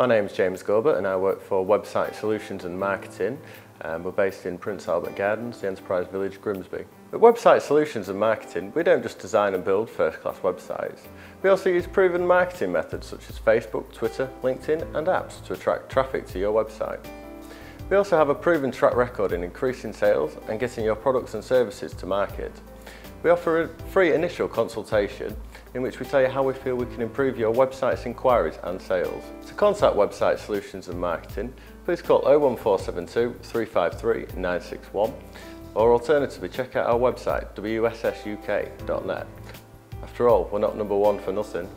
My name is James Gilbert and I work for Website Solutions and Marketing. Um, we're based in Prince Albert Gardens, the Enterprise Village, Grimsby. At Website Solutions and Marketing, we don't just design and build first-class websites. We also use proven marketing methods such as Facebook, Twitter, LinkedIn and apps to attract traffic to your website. We also have a proven track record in increasing sales and getting your products and services to market. We offer a free initial consultation in which we tell you how we feel we can improve your website's inquiries and sales. To contact Website Solutions and Marketing, please call 01472 353 961 or alternatively check out our website wssuk.net. After all, we're not number one for nothing.